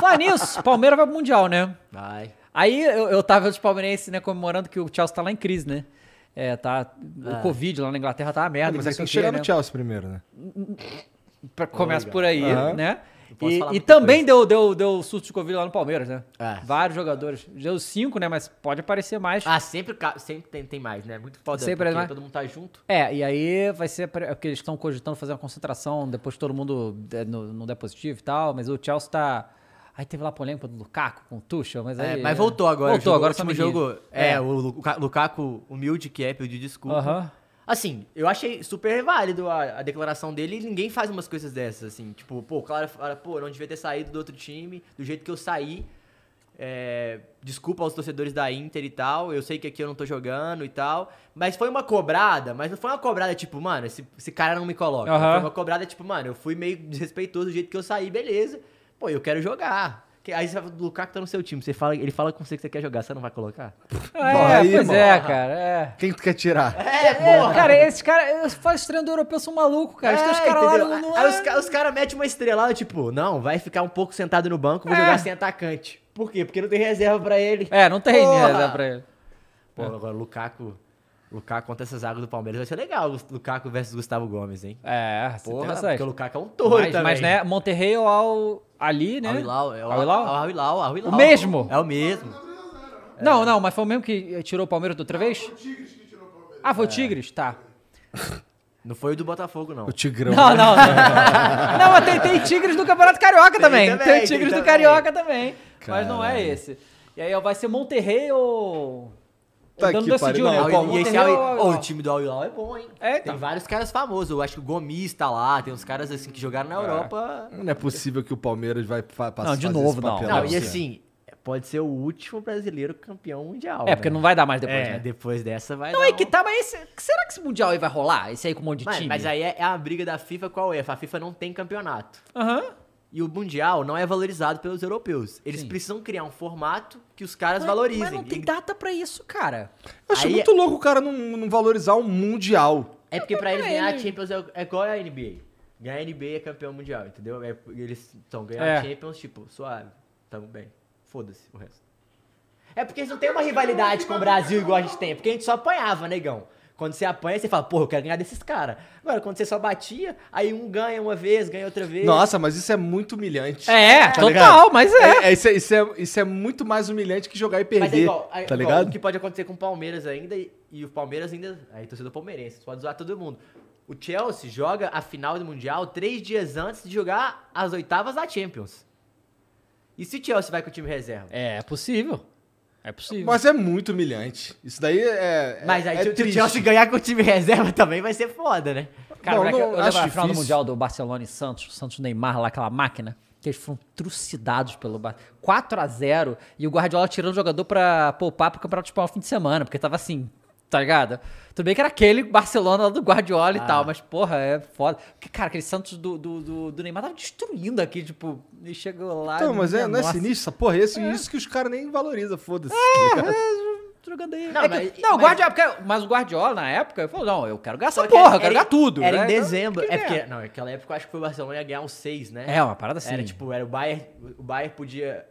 Falar nisso, Palmeiras vai pro Mundial, né? Vai. Aí eu, eu tava vendo os palmeirenses, né, comemorando que o Chelsea tá lá em crise, né? É, tá. O Covid lá na Inglaterra tá uma merda. Mas é que o chegar quê, no né? Chelsea primeiro, né? Pra- Começa por aí, né? Posso E, falar e também deu, deu, deu surto de Covid lá no Palmeiras, né? É. Vários jogadores. Deu cinco, né? Mas pode aparecer mais. Ah, sempre, sempre tem, tem mais, né? Muito foda. Sempre é porque mais. todo mundo tá junto. É, e aí vai ser. pre- Porque eles estão cogitando fazer uma concentração depois que todo mundo não, der positivo e tal. Mas o Chelsea tá. Aí teve lá a polêmica do Lukaku com o Tuchel, mas É, aí. mas voltou agora. Voltou jogou, agora, o último jogo. É, o Luka- Lukaku humilde que é, pediu desculpa. Aham. Assim, eu achei super válido a, a declaração dele e ninguém faz umas coisas dessas, assim. Tipo, pô, claro, fala, pô, não devia ter saído do outro time, do jeito que eu saí. É, desculpa aos torcedores da Inter e tal, eu sei que aqui eu não tô jogando e tal. Mas foi uma cobrada, mas não foi uma cobrada tipo, mano, esse, esse cara não me coloca. Aham. Foi uma cobrada tipo, mano, eu fui meio desrespeitoso do jeito que eu saí, beleza. Pô, eu quero jogar. Que- Aí você fala, o Lukaku tá no seu time, você fala, ele fala com você que você quer jogar, você não vai colocar? É, Bom, aí, pois é, cara. É. Quem tu quer tirar? É, Pô, cara, esses caras. Os treinos do europeu são malucos, cara. Tem os caras lá no. no Aí os, os caras metem uma estrela, tipo, não, vai ficar um pouco sentado no banco, vou É. jogar sem atacante. Por quê? Porque não tem reserva pra ele. É, não tem, Porra! né? Pra ele. Pô, agora Lukaku, Lukaku contra essas águas do Palmeiras vai ser legal, Lukaku versus Gustavo Gomes, hein? É, você tem Porra, porque o Lukaku é um touro Mas, também. mas, né, Monterrey ou ao, ali, né? Al Hilal, é o Al Hilal? Al Hilal. O mesmo? É o mesmo. Não, não, mas foi o mesmo que tirou o Palmeiras da outra vez? Ah, É. foi o Tigres? Tá. Não foi o do Botafogo, não. O Tigrão. Não, não, não. não, mas tem, tem Tigres do Campeonato Carioca também. também, Tem tem Tigres do também. Carioca também. Mas não é esse. E aí vai ser Monterrey ou. Tá Ainda que decidiu, pariu. né? Não, Qual e esse Monterrey Al- ou Al Ô, Hilal? o time do Al Hilal é bom, hein? É, Tem então. vários caras famosos. Eu acho que o Gomes tá lá, tem uns caras assim que jogaram na Europa. Não é possível que o Palmeiras vai fa passar Não, de novo, não. Não, e assim, pode ser o último brasileiro campeão mundial. É, porque né? não vai dar mais depois, é, né? depois dessa vai Não, dar aí que um- tá, mas esse, será que esse Mundial aí vai rolar? Esse aí com um monte de Mas, time? mas aí é, é a briga da FIFA qual é? A FIFA não tem campeonato. Aham. E o Mundial não é valorizado pelos europeus. Eles Sim. precisam criar um formato que os caras Mas- valorizem. Mas não tem data pra isso, cara. Eu acho Aí- muito louco o cara não, não valorizar um mundial. É porque pra eles ganhar a ele- Champions é, é igual a NBA. Ganhar a NBA é campeão mundial, entendeu? É, eles estão ganhando É. a Champions, tipo, suave, tamo bem. Foda-se o resto. É porque eles não têm uma rivalidade com o Brasil igual a gente tem, porque a gente só apanhava, negão. Quando você apanha, você fala, porra, eu quero ganhar desses caras. Agora, quando você só batia, aí um ganha uma vez, ganha outra vez. Nossa, mas isso é muito humilhante. É, Tá total, ligado? mas é. É, é, isso, é, isso, é, isso é muito mais humilhante que jogar e Mas é perder. igual, é tá igual ligado? o que pode acontecer com o Palmeiras ainda, e, e o Palmeiras ainda. Aí, torcedor palmeirense, pode zoar todo mundo. O Chelsea joga a final do Mundial três dias antes de jogar as oitavas da Champions. E se o Chelsea vai com o time reserva? É, é possível. É possível. Mas é muito humilhante. Isso daí é. Mas aí, é se o triste. Chelsea ganhar com o time reserva também vai ser foda, né? Cara, Não, não, eu lembro a final do. Mundial do Barcelona e Santos, o Santos Neymar lá, aquela máquina, que eles foram trucidados pelo Bar 4x0 e o Guardiola tirando o jogador pra poupar pro Campeonato Espanhol no fim de semana, porque tava assim, tá ligado? Tudo bem que era aquele Barcelona lá do Guardiola e Ah. tal, mas porra, é foda. Porque, cara, aquele Santos do, do, do, do Neymar tava destruindo aqui, tipo, e chegou lá. Então, mas é, não é sinistro essa porra. Esse, Isso que os caras nem valorizam, foda-se. É, tá? Jogando aí. Não, É que- mas- não, o mas- Guardiola, porque- mas o Guardiola, na época, falou: não, eu quero ganhar essa Só que porra, era- eu quero era- ganhar tudo. Era né? em Então, dezembro. que É porque, não, naquela época eu acho que o Barcelona ia ganhar uns seis, né? É, uma parada assim. Era tipo, era o Bayern, o Bayern podia,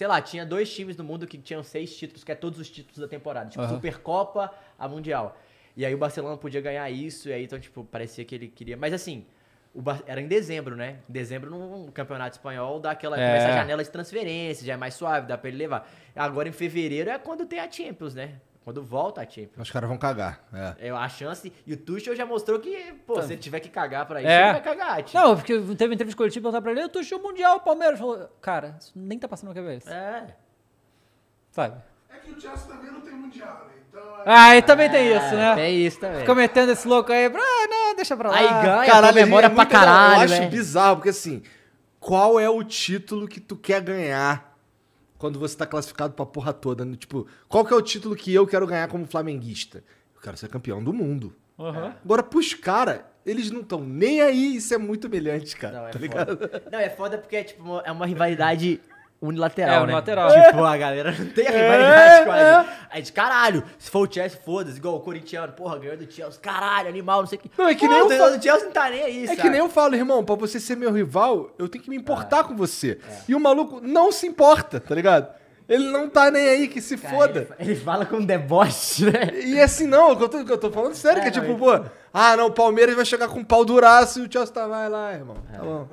sei lá, tinha dois times no mundo que tinham seis títulos, que é todos os títulos da temporada, tipo Aham. Supercopa, a Mundial. E aí o Barcelona podia ganhar isso, e aí então tipo, parecia que ele queria, mas assim, o Bar- era em dezembro, né? Em dezembro no, no Campeonato Espanhol dá aquela É. começa a janela de transferência, já é mais suave, dá pra ele levar. Agora em fevereiro é quando tem a Champions, né? Quando volta a Champions. Os caras vão cagar. É. É a chance, e o Tuchel já mostrou que, pô, se ele tiver que cagar pra isso, É. ele vai cagar. Tipo. Não, porque teve uma entrevista coletiva perguntar pra ele, o Mundial, o Palmeiras. Falou, cara, isso nem tá passando na cabeça. É. Sabe? É que o Chelsea também não tem mundial, né? Então é... Ah, e também tem isso, né? Tem isso também. Fica metendo esse louco aí, ah, não, deixa pra lá. Aí ganha, Caralho, comemora é pra caralho, Eu acho velho. bizarro, porque assim, qual é o título que tu quer ganhar quando você tá classificado pra porra toda? né? Tipo, qual que é o título que eu quero ganhar como flamenguista? Eu quero ser campeão do mundo. Aham. Agora, pros caras, eles não estão nem aí, isso é muito humilhante, cara. Não, é tá ligado? foda. Não, é foda porque é tipo, uma- é uma rivalidade unilateral, É, né? unilateral. Tipo, a galera não tem a rivalidade com a gente. Aí de caralho, se for o Chelsea, foda-se, igual o corintiano, porra, ganhou do Chelsea, caralho, animal, não sei o que. Não, é que Pô, nem o eu falo- Chelsea não tá nem aí, É sabe? que nem eu falo, irmão, pra você ser meu rival, eu tenho que me É. importar com você. E o maluco não se importa, tá ligado? Ele não tá nem aí, que se Cara, foda. Ele, ele fala com deboche, né? E assim, não, eu tô, eu tô falando sério, É, que é tipo, pô, ah, não, o Palmeiras vai chegar com um pau duraço e o Chelsea tá, vai lá, irmão. É. Tá bom.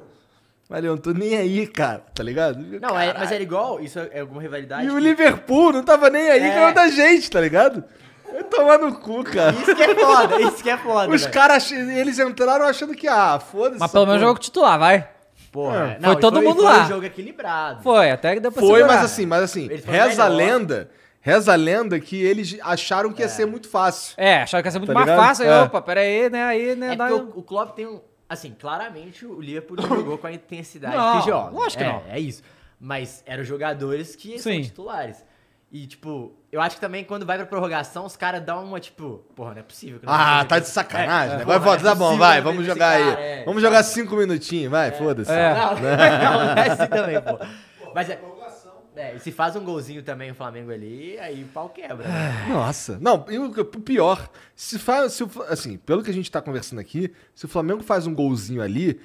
Valeu, não tô nem aí, cara, tá ligado? Não, é, mas era igual, isso é alguma rivalidade. E o que- Liverpool não tava nem aí É. ganhando da gente, tá ligado? Vai tomar no cu, cara. Isso que é foda, isso que é foda. Os caras, eles entraram achando que, ah, foda-se. Mas pelo menos com titular, vai. Porra, É. não, Foi todo e mundo foi lá. um jogo equilibrado. Foi, até que deu pra Foi, segurar. mas assim, mas assim, reza a lenda, reza a lenda que eles acharam que ia ser muito fácil. É, acharam que ia ser muito Tá mais ligado? fácil. Aí, É. opa, pera aí, né? Aí, né? É dá- o, o Klopp tem um. Assim, claramente o Liverpool não jogou com a intensidade Não, que joga. lógico que é, não. É isso. Mas eram jogadores que são Sim. titulares. E, tipo, eu acho que também quando vai pra prorrogação, os caras dão uma, tipo, porra, não é possível. que não Ah, tá de sacanagem, É, né? porra, Vai, volta, não é tá bom, vai, não vamos jogar aí. cara, é, vamos jogar cinco minutinhos, vai, foda-se. É. Não, não é assim também, pô. Mas é. É, e se faz um golzinho também o Flamengo ali, aí o pau quebra. né? Nossa, não, e o pior, se faz, se assim, pelo que a gente tá conversando aqui, se o Flamengo faz um golzinho ali,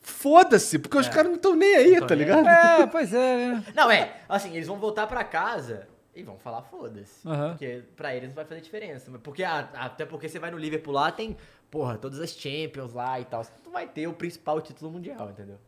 foda-se, porque os caras não estão nem aí, É. Tá nem ligado? É, pois é, né? Não, é, assim, eles vão voltar pra casa e vão falar foda-se. Aham. Porque pra eles não vai fazer diferença. Porque, a- até porque você vai no Liverpool lá, tem, porra, todas as Champions lá e tal. Você não vai ter o principal título mundial, entendeu?